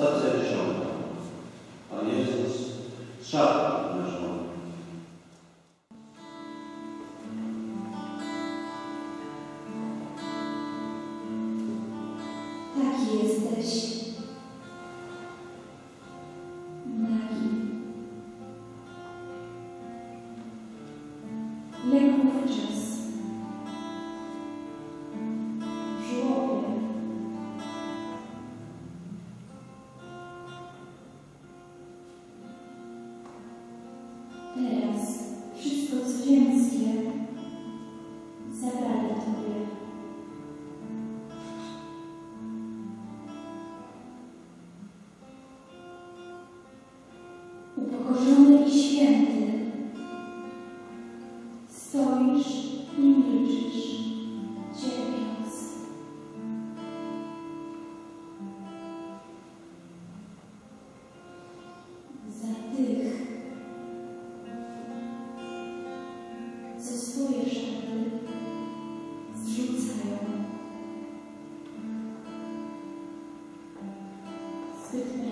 Stacja dziesiąta. Pan Jezus z szatą leżą. Taki jesteś. Nagi. Jak wówczas. Teraz wszystko co ziemskie zabrali Tobie. upokorzony i święty. psuje zrzucają. Zbyt